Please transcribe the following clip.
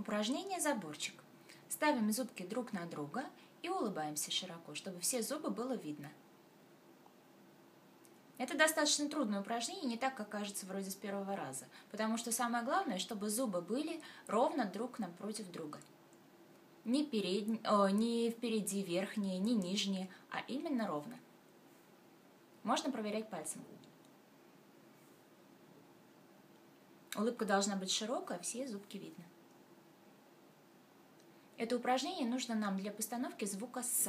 Упражнение «Заборчик». Ставим зубки друг на друга и улыбаемся широко, чтобы все зубы было видно. Это достаточно трудное упражнение, не так, как кажется вроде с первого раза, потому что самое главное, чтобы зубы были ровно друг напротив друга. Не, перед... О, не впереди верхние, не нижние, а именно ровно. Можно проверять пальцем. Улыбка должна быть широкая, все зубки видно. Это упражнение нужно нам для постановки звука «с».